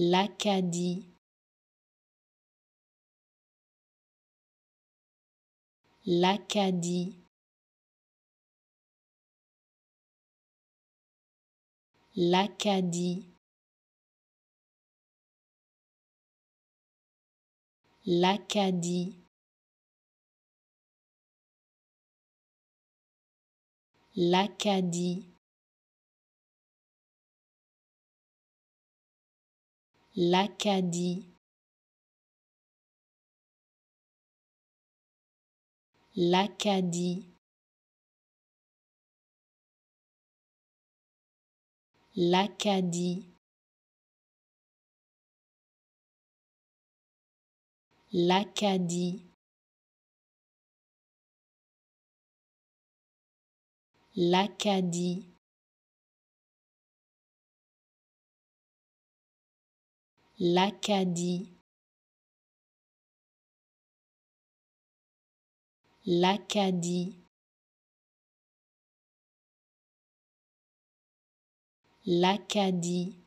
l'Acadie, l'Acadie, l'Acadie, l'Acadie, l'Acadie, l'Acadie, l'Acadie, l'Acadie, l'Acadie, l'Acadie, l'Acadie, l'Acadie, l'Acadie,